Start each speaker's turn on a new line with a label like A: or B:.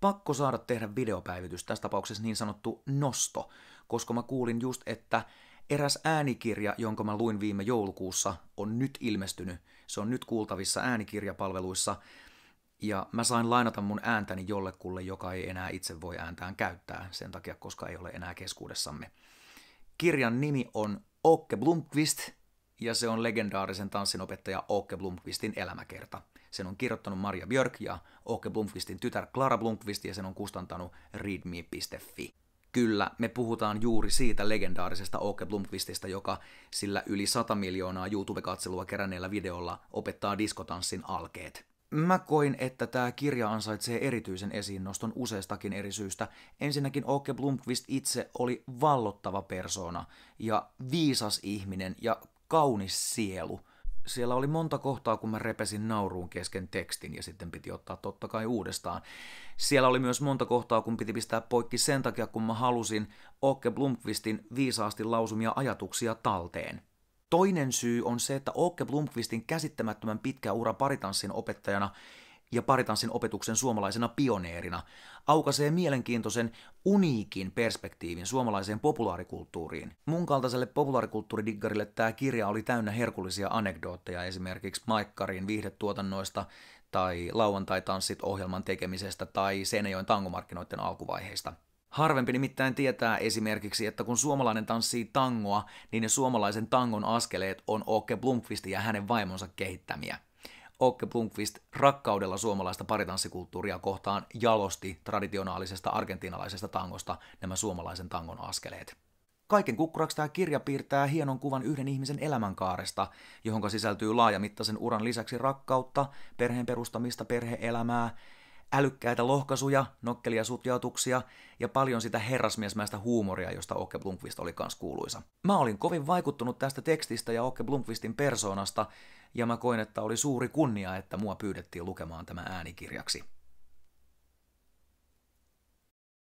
A: pakko saada tehdä videopäivitys, tässä tapauksessa niin sanottu nosto, koska mä kuulin just, että eräs äänikirja, jonka mä luin viime joulukuussa, on nyt ilmestynyt. Se on nyt kuultavissa äänikirjapalveluissa, ja mä sain lainata mun ääntäni jollekulle, joka ei enää itse voi ääntään käyttää sen takia, koska ei ole enää keskuudessamme. Kirjan nimi on Okke Blomqvist, ja se on legendaarisen tanssinopettaja Okke Blomqvistin elämäkerta. Sen on kirjoittanut Maria Björk ja Okke Blomqvistin tytär Clara Blomqvist ja sen on kustantanut readme.fi. Kyllä, me puhutaan juuri siitä legendaarisesta Oke Blomqvistista, joka sillä yli 100 miljoonaa YouTube-katselua keränneellä videolla opettaa diskotanssin alkeet. Mä koin, että tämä kirja ansaitsee erityisen esiinnoston useastakin eri syystä. Ensinnäkin Oke Blomqvist itse oli vallottava persona ja viisas ihminen ja kaunis sielu. Siellä oli monta kohtaa, kun mä repesin nauruun kesken tekstin ja sitten piti ottaa totta kai uudestaan. Siellä oli myös monta kohtaa, kun piti pistää poikki sen takia, kun mä halusin Oke Blomqvistin viisaasti lausumia ajatuksia talteen. Toinen syy on se, että Oke Blomqvistin käsittämättömän pitkä ura paritanssin opettajana ja paritanssin opetuksen suomalaisena pioneerina aukaisee mielenkiintoisen uniikin perspektiivin suomalaiseen populaarikulttuuriin. Mun kaltaiselle populaarikulttuuridiggarille tämä kirja oli täynnä herkullisia anekdootteja esimerkiksi Maikkarin viihdetuotannoista tai lauantai-tanssit ohjelman tekemisestä tai Seinäjoen tangomarkkinoiden alkuvaiheista. Harvempi nimittäin tietää esimerkiksi, että kun suomalainen tanssii tangoa, niin ne suomalaisen tangon askeleet on Oke Blomqvistin ja hänen vaimonsa kehittämiä. Okke Blomqvist rakkaudella suomalaista paritanssikulttuuria kohtaan jalosti traditionaalisesta argentinalaisesta tangosta nämä suomalaisen tangon askeleet. Kaiken kukkuraksi tämä kirja piirtää hienon kuvan yhden ihmisen elämänkaaresta, johon sisältyy laajamittaisen uran lisäksi rakkautta, perheen perustamista, perheelämää, älykkäitä lohkaisuja, nokkelia sutjautuksia ja paljon sitä herrasmiesmäistä huumoria, josta Okke Blomqvist oli kans kuuluisa. Mä olin kovin vaikuttunut tästä tekstistä ja Okke Blomqvistin persoonasta, ja mä koin, että oli suuri kunnia, että mua pyydettiin lukemaan tämä äänikirjaksi.